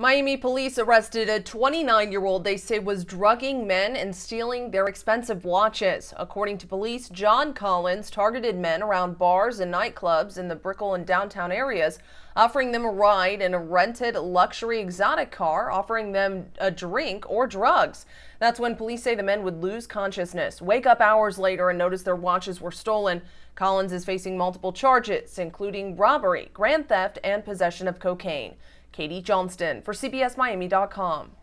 Miami police arrested a 29 year old they say was drugging men and stealing their expensive watches. According to police, John Collins targeted men around bars and nightclubs in the Brickell and downtown areas, offering them a ride in a rented luxury exotic car, offering them a drink or drugs. That's when police say the men would lose consciousness, wake up hours later, and notice their watches were stolen. Collins is facing multiple charges, including robbery, grand theft, and possession of cocaine. Katie Johnston for CBSMiami.com.